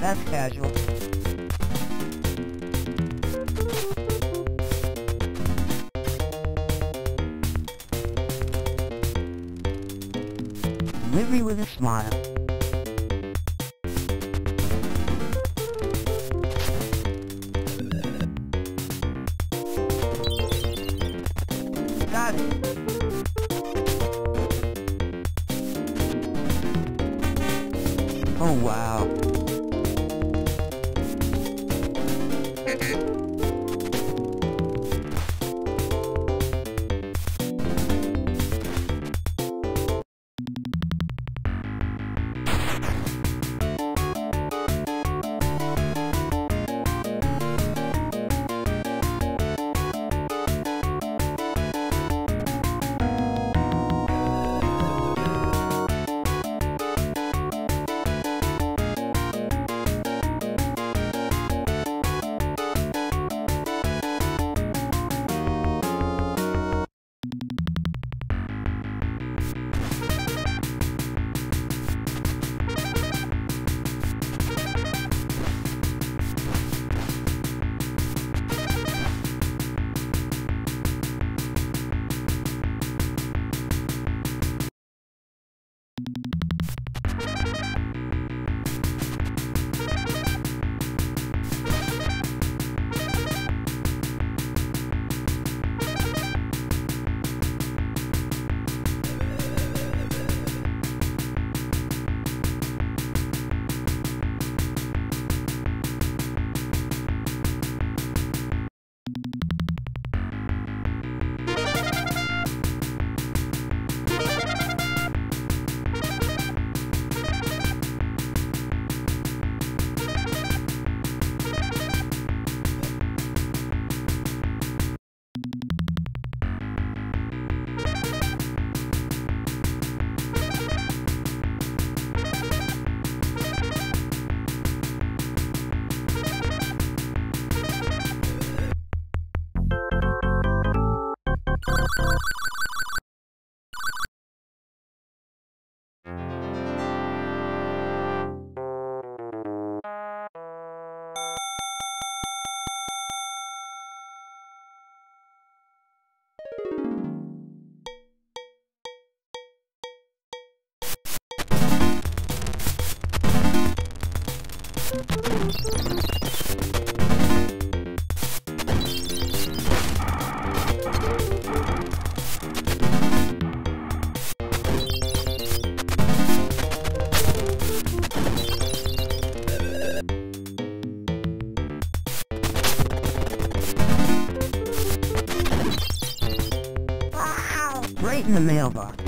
That's casual. With a smile. Got it. Mailbox.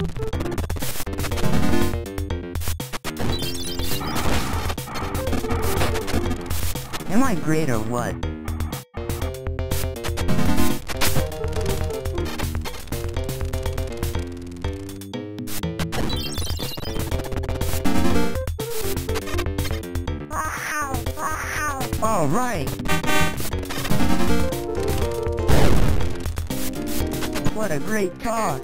Am I great or what? All right. What a great talk.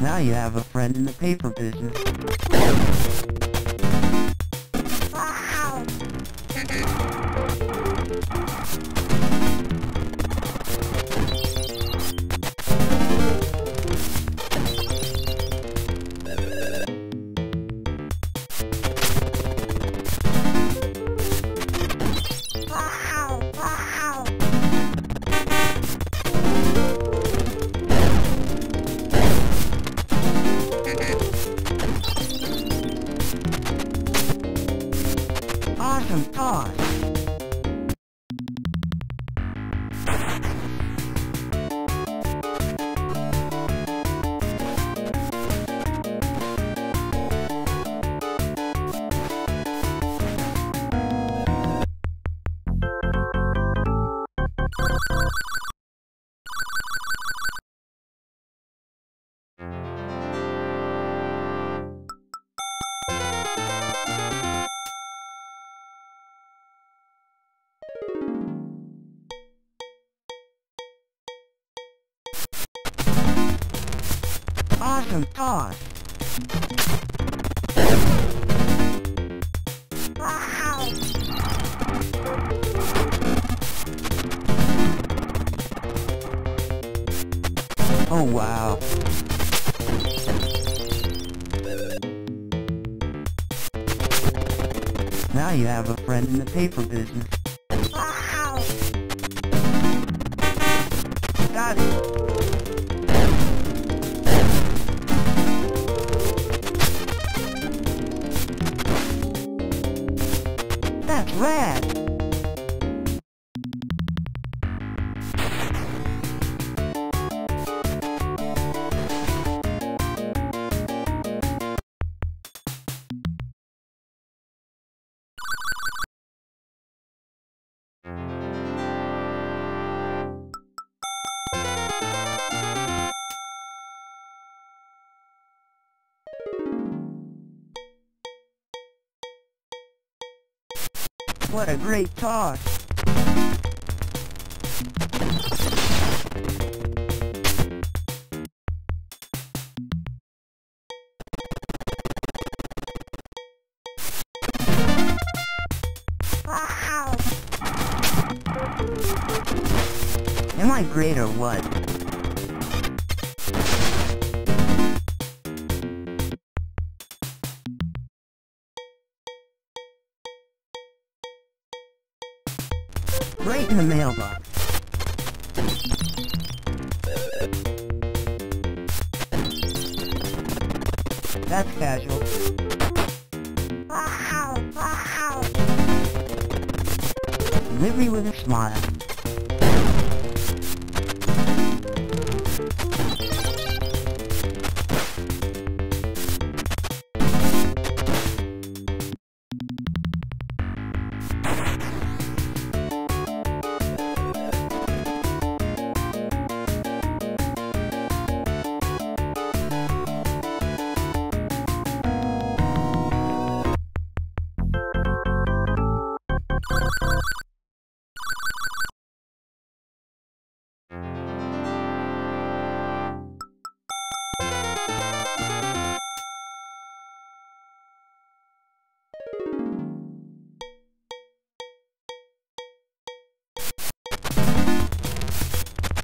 Now you have a friend in the paper business. Awesome Awesome. Wow! Oh wow. Now you have a friend in the paper business. Wow! Got it. That's What a great. Wow! Am I great or what? In the mailbox. That's casual. Wow! Wow! Delivery with a smile.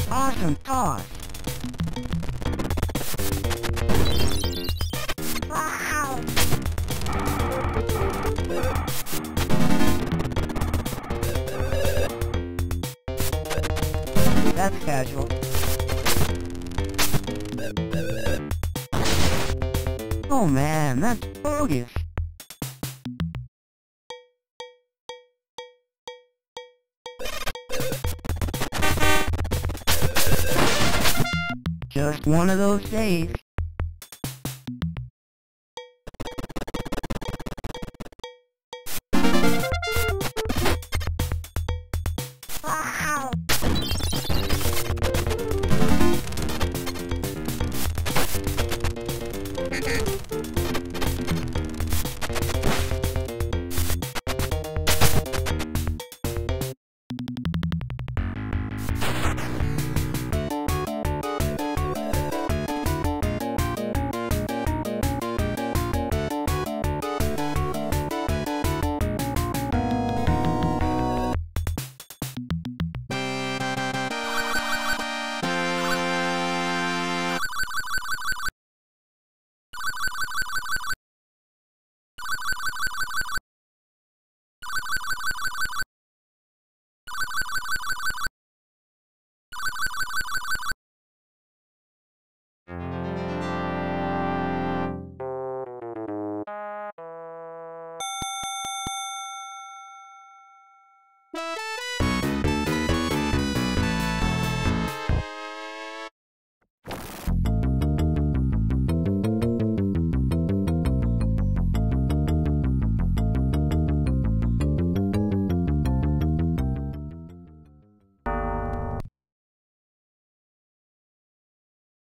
Awesome toss. Wow! That's casual. Oh man, that's bogus. One of those days.